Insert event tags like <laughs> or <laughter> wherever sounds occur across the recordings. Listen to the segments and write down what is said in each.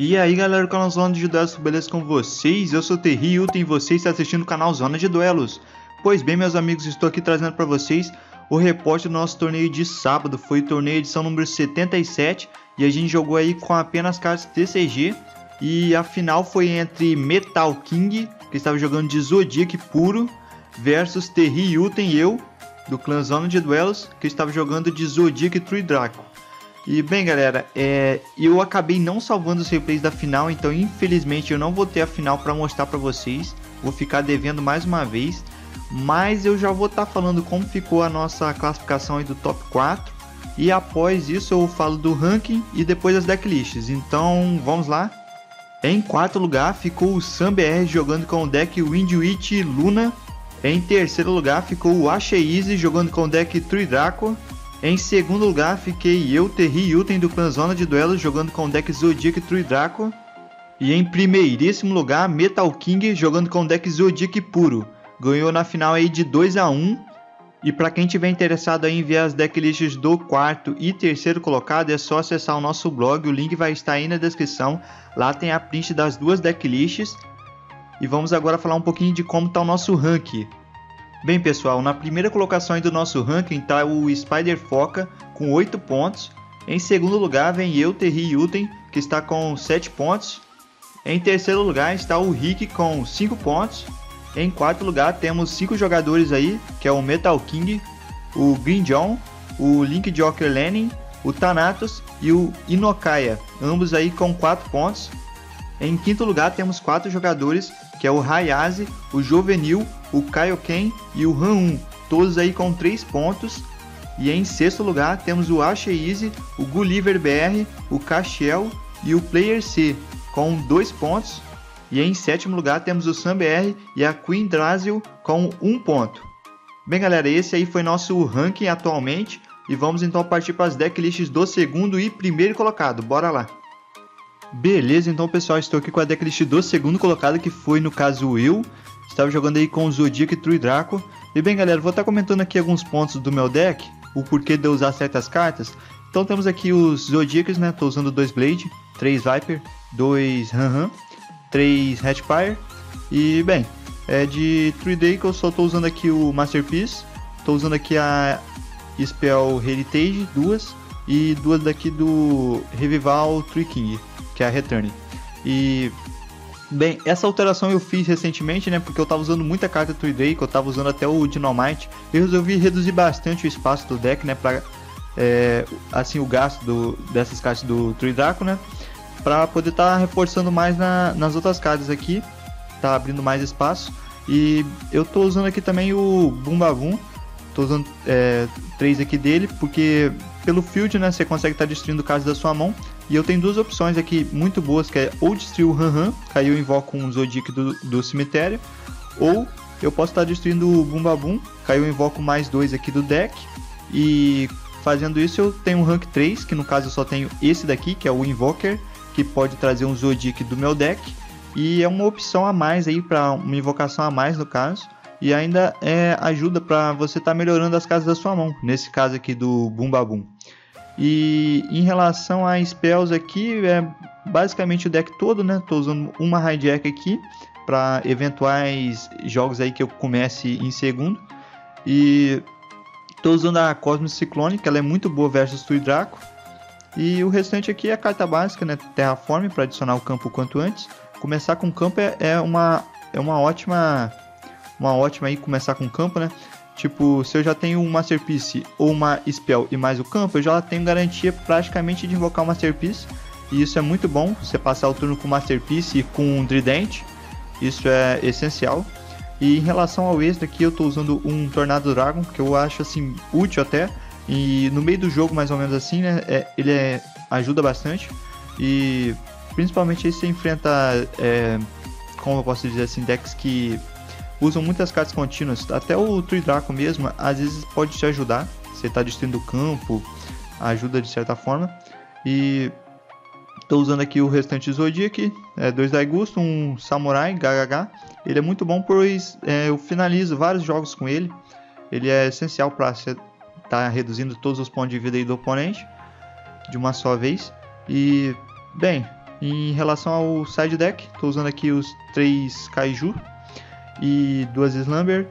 E aí galera do canal Zona de Duelos, beleza com vocês? Eu sou o Terry e você está assistindo o canal Zona de Duelos. Pois bem meus amigos, estou aqui trazendo para vocês o repórter do nosso torneio de sábado. Foi o torneio edição número 77 e a gente jogou aí com apenas cartas TCG. E a final foi entre Metal King, que estava jogando de Zodiac puro, versus Terry Uten e eu, do clã Zona de Duelos, que estava jogando de Zodiac True Draco. E bem, galera, é, eu acabei não salvando os replays da final, então infelizmente eu não vou ter a final para mostrar para vocês. Vou ficar devendo mais uma vez, mas eu já vou estar tá falando como ficou a nossa classificação aí do top 4. E após isso eu falo do ranking e depois as decklists. Então vamos lá. Em quarto lugar ficou o SamBR jogando com o deck Windwitch Luna. Em terceiro lugar ficou o Easy jogando com o deck True Draco. Em segundo lugar, fiquei eu, Terry Yuten do clã Zona de Duelos, jogando com o deck Zodiac True Draco. E em primeiríssimo lugar, Metal King, jogando com o deck Zodiac Puro. Ganhou na final aí de 2 a 1 E para quem tiver interessado em ver as decklists do quarto e terceiro colocado, é só acessar o nosso blog, o link vai estar aí na descrição. Lá tem a print das duas decklists. E vamos agora falar um pouquinho de como está o nosso ranking. Bem pessoal, na primeira colocação do nosso ranking está o Spider Foca com 8 pontos. Em segundo lugar vem eu, Terry Uten, que está com 7 pontos. Em terceiro lugar está o Rick com 5 pontos. Em quarto lugar temos 5 jogadores aí, que é o Metal King, o Green John, o Link Joker Lenin, o Thanatos e o Inokaya, ambos aí com 4 pontos. Em quinto lugar temos 4 jogadores, que é o Hayazi, o Juvenil, o Kaioken e o Han 1, todos aí com 3 pontos. E em sexto lugar temos o Easy, o Gulliver BR, o Castiel e o Player C com 2 pontos. E em sétimo lugar temos o Sam BR e a Queen Drazel com 1 um ponto. Bem galera, esse aí foi nosso ranking atualmente. E vamos então partir para as decklists do segundo e primeiro colocado. Bora lá! Beleza, então pessoal, estou aqui com a decklist do segundo colocado, que foi no caso eu. Estava jogando aí com o Zodiac e True Draco. E bem galera, vou estar comentando aqui alguns pontos do meu deck, o porquê de eu usar certas cartas. Então temos aqui os Zodiacs, né? Estou usando dois Blade, três Viper, dois <laughs> Han-Han, três Hatchfire. E bem, é de 3D que eu só estou usando aqui o Masterpiece. Estou usando aqui a Spell Heritage, duas. E duas daqui do Revival Tree King que é a Return. E Bem, essa alteração eu fiz recentemente, né? Porque eu tava usando muita carta Tree Day, que eu tava usando até o Dynamite. Eu resolvi reduzir bastante o espaço do deck, né? Pra, é, assim, o gasto do, dessas cartas do Tree Draco, né? Pra poder estar tá reforçando mais na, nas outras cartas aqui. Tá abrindo mais espaço. E eu tô usando aqui também o Boom Tô usando é, três aqui dele, porque pelo field, né? Você consegue estar tá destruindo cartas da sua mão. E eu tenho duas opções aqui muito boas, que é ou destruir o Han Han, que aí eu invoco um Zodiac do, do cemitério, ou eu posso estar destruindo o Bumba Boom, que aí eu invoco mais dois aqui do deck, e fazendo isso eu tenho um rank 3, que no caso eu só tenho esse daqui, que é o Invoker, que pode trazer um Zodiac do meu deck, e é uma opção a mais aí, para uma invocação a mais no caso, e ainda é, ajuda para você estar tá melhorando as casas da sua mão, nesse caso aqui do Bumba Boom. E em relação a spells aqui, é basicamente o deck todo, né? Tô usando uma hijack aqui para eventuais jogos aí que eu comece em segundo. E tô usando a Cosmos Ciclone, que ela é muito boa versus Tui Draco. E o restante aqui é a carta básica, né? Terraform para adicionar o campo quanto antes. Começar com campo é, é, uma é uma ótima uma ótima aí começar com campo, né? Tipo, se eu já tenho um Masterpiece ou uma Spell e mais o campo, eu já tenho garantia praticamente de invocar o Masterpiece. E isso é muito bom, você passar o turno com Masterpiece e com um Trident. Isso é essencial. E em relação ao extra aqui, eu estou usando um Tornado Dragon, que eu acho assim útil até. E no meio do jogo, mais ou menos assim, né? É, ele é, ajuda bastante. E principalmente aí você enfrenta, é, como eu posso dizer assim, decks que usam muitas cartas contínuas. Até o Tree Draco mesmo, às vezes pode te ajudar. Você está destruindo o campo, ajuda de certa forma. E estou usando aqui o restante Zodiac, é, dois Daigusto, um Samurai, GHH. Ele é muito bom, pois é, eu finalizo vários jogos com ele. Ele é essencial para estar tá reduzindo todos os pontos de vida do oponente de uma só vez. E, bem, em relação ao side deck, estou usando aqui os três Kaiju e duas Slumber,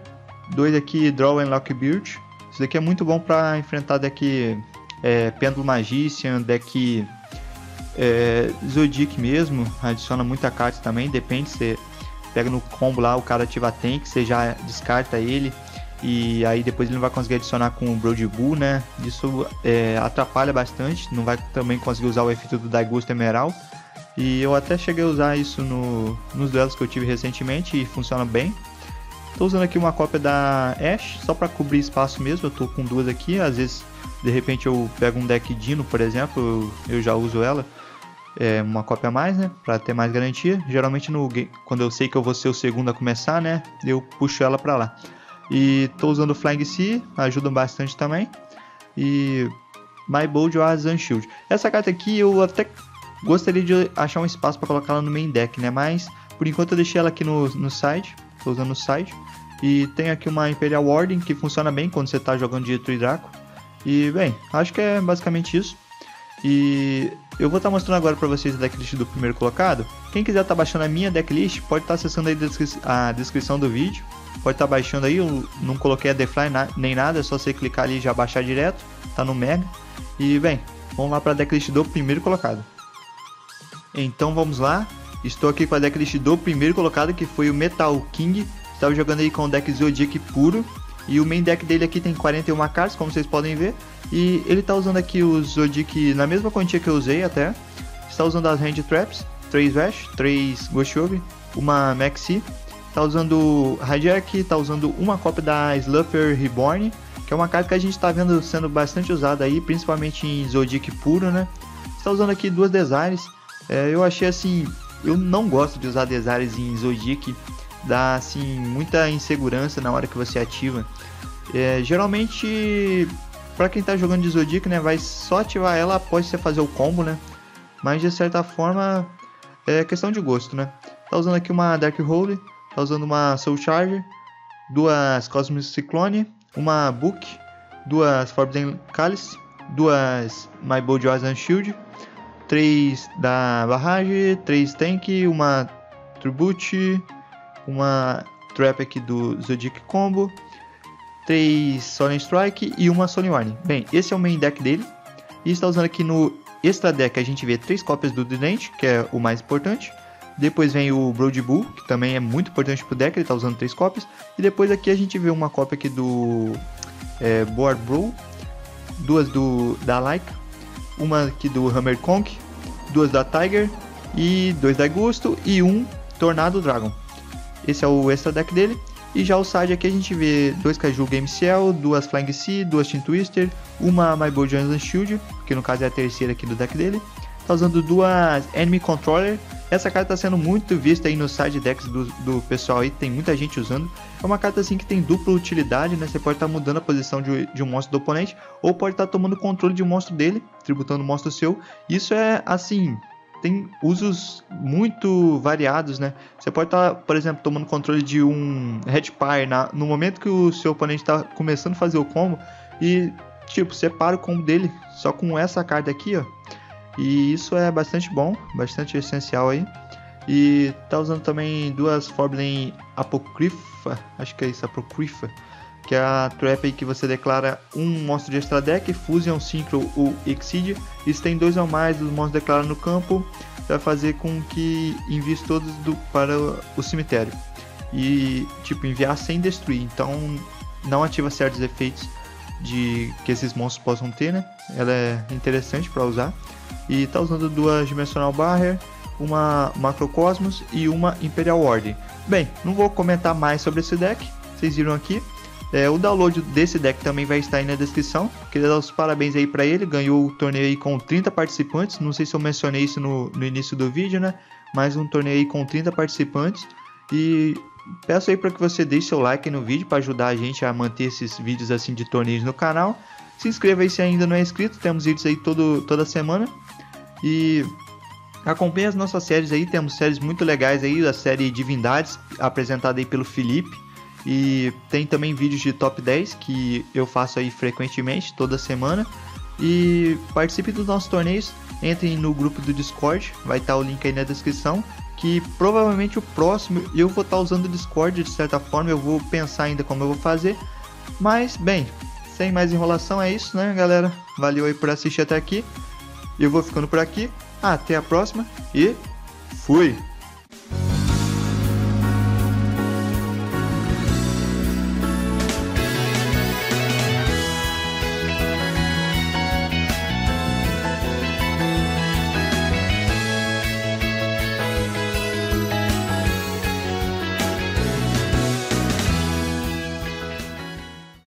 dois aqui Draw and Lock Build. Isso daqui é muito bom para enfrentar deck é, Pêndulo Magician, deck é, Zodiac mesmo, adiciona muita carta também, depende, você pega no combo lá, o cara ativa tank, você já descarta ele, e aí depois ele não vai conseguir adicionar com o Brood Bull, né? Isso é, atrapalha bastante, não vai também conseguir usar o efeito do Daigusto Emerald. E eu até cheguei a usar isso no, nos duelos que eu tive recentemente e funciona bem. Estou usando aqui uma cópia da Ash, só para cobrir espaço mesmo, eu estou com duas aqui, às vezes de repente eu pego um deck Dino, por exemplo, eu, eu já uso ela, é, uma cópia a mais, né, para ter mais garantia. Geralmente no quando eu sei que eu vou ser o segundo a começar, né, eu puxo ela para lá. E tô usando o Flying Sea, ajuda bastante também. E My Bold Azan Shield. Essa carta aqui eu até gostaria de achar um espaço para colocar ela no main deck, né? Mas por enquanto eu deixei ela aqui no, no side, tô usando o side. E tem aqui uma Imperial Warden que funciona bem quando você está jogando de Draco. E bem, acho que é basicamente isso. E eu vou estar tá mostrando agora para vocês a decklist do primeiro colocado. Quem quiser estar tá baixando a minha decklist, pode estar tá acessando aí a descrição do vídeo pode estar tá baixando aí, eu não coloquei a Defly na, nem nada, é só você clicar ali e já baixar direto, tá no Mega. E bem, vamos lá para a decklist do primeiro colocado. Então vamos lá, estou aqui com a decklist do primeiro colocado, que foi o Metal King, estava jogando aí com o deck Zodiac puro, e o main deck dele aqui tem 41 cartas, como vocês podem ver, e ele está usando aqui o Zodiac na mesma quantia que eu usei até, está usando as Hand Traps, 3 Vash, 3 Ghost Orb, uma Maxi, tá usando Hijack, tá usando uma cópia da Sluffer Reborn, que é uma carta que a gente está vendo sendo bastante usada aí, principalmente em Zodiac puro, né? Está usando aqui duas Desires. É, eu achei assim, eu não gosto de usar Desires em Zodiac, dá assim muita insegurança na hora que você ativa. É, geralmente, para quem está jogando de Zodiac, né, vai só ativar ela após você fazer o combo, né? Mas de certa forma é questão de gosto, né? Tá usando aqui uma Dark Hole, tá usando uma Soul Charger, duas Cosmic Cyclone, uma Book, duas Forbidden Calice, duas My Bold Azan Shield, três da barragem, três Tank, uma Tribute, uma Trap aqui do Zodiac Combo, três Solen Strike e uma Solen Warning. Bem, esse é o main deck dele. E está usando aqui no extra deck a gente vê três cópias do Dident, que é o mais importante. Depois vem o Brood Bull, que também é muito importante pro deck, ele está usando três cópias. E depois aqui a gente vê uma cópia aqui do é, Board Brawl, duas do da Laika, uma aqui do Hammer Conk, duas da Tiger e dois da Gusto e um Tornado Dragon. Esse é o extra deck dele. E já o side aqui a gente vê dois Kaiju Game Cell, duas Flying Sea, duas Team Twister, uma My Bold Shield, que no caso é a terceira aqui do deck dele. Tá usando duas Enemy Controller essa carta está sendo muito vista aí no side decks do, do pessoal aí, tem muita gente usando. É uma carta assim que tem dupla utilidade, né? Você pode estar tá mudando a posição de, de, um monstro do oponente, ou pode estar tá tomando controle de um monstro dele, tributando um monstro seu. Isso é assim, tem usos muito variados, né? Você pode estar, tá, por exemplo, tomando controle de um Headpire na, no momento que o seu oponente está começando a fazer o combo e, tipo, separa o combo dele só com essa carta aqui, ó. E isso é bastante bom, bastante essencial aí. E tá usando também duas Forbidden Apocrypha, acho que é isso, Apocrypha, que é a trap que você declara um monstro de extra deck, Fusion, Synchro ou Exceed. E se tem dois ou mais dos monstros declarados no campo, vai fazer com que envie todos do, para o cemitério. E tipo, enviar sem destruir, então não ativa certos efeitos de que esses monstros possam ter, né? Ela é interessante para usar. E está usando duas Dimensional Barrier, uma Macrocosmos e uma Imperial Ordem. Bem, não vou comentar mais sobre esse deck, vocês viram aqui. É, o download desse deck também vai estar aí na descrição. Queria dar os parabéns aí para ele, ganhou o torneio com 30 participantes. Não sei se eu mencionei isso no, no início do vídeo, né? Mas um torneio com 30 participantes. E peço aí para que você deixe seu like no vídeo para ajudar a gente a manter esses vídeos assim de torneios no canal. Se inscreva aí se ainda não é inscrito, temos vídeos aí todo, toda semana. E acompanhe as nossas séries aí, temos séries muito legais aí, a série Divindades, apresentada aí pelo Felipe. E tem também vídeos de top 10 que eu faço aí frequentemente, toda semana. E participe dos nossos torneios, entrem no grupo do Discord, vai estar o link aí na descrição. Que provavelmente o próximo eu vou estar usando o Discord de certa forma, eu vou pensar ainda como eu vou fazer. Mas, bem, sem mais enrolação, é isso, né, galera? Valeu aí por assistir até aqui. Eu vou ficando por aqui. Até a próxima e fui!